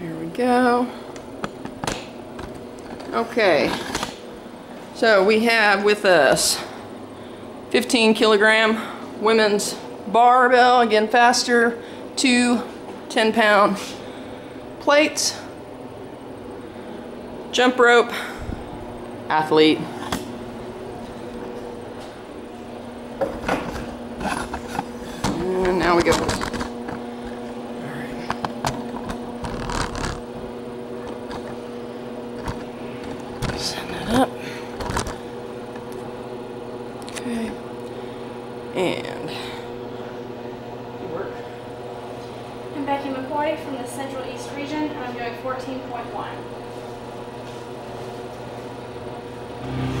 There we go. Okay. So we have with us 15 kilogram women's barbell, again faster, two 10 pound plates, jump rope, athlete. And now we go. Setting it up. Okay. And work. I'm Becky McCoy from the Central East region, and I'm doing 14.1.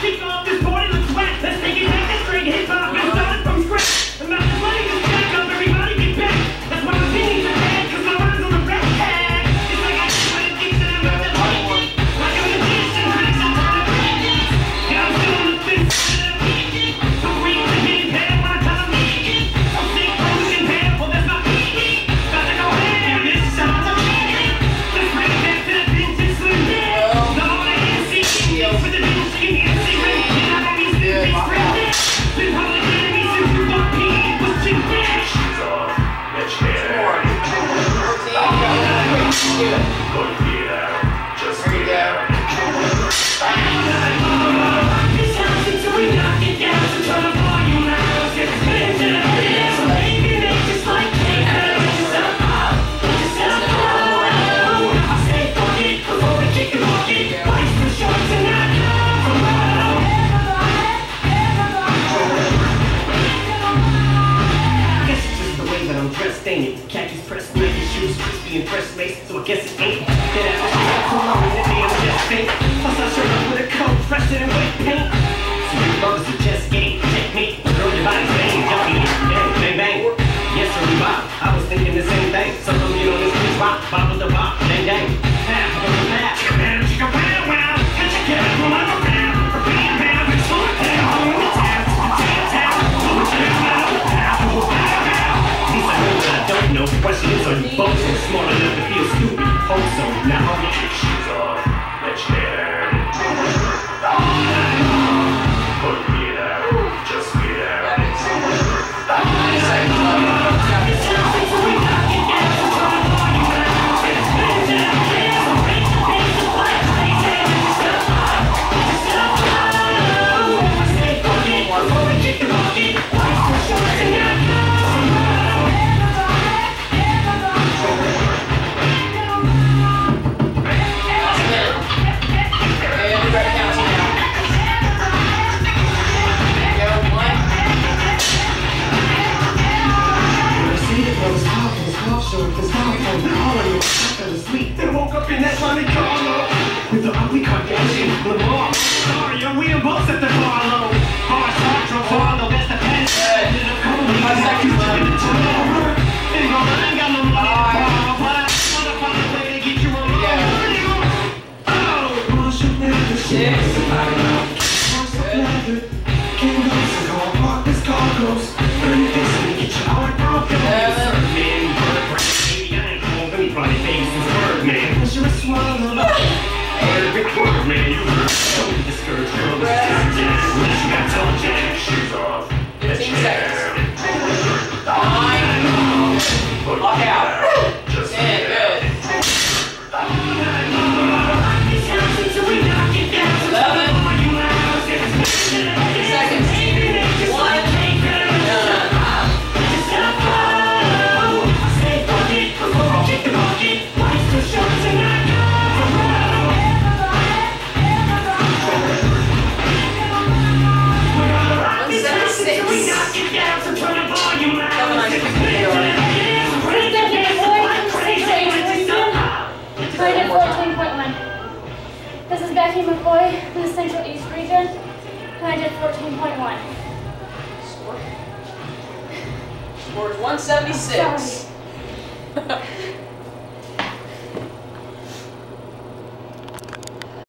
킬까? stain it. Khakis pressed Nike shoes, crispy and fresh lace, so I guess it ain't books at the bar low. 76.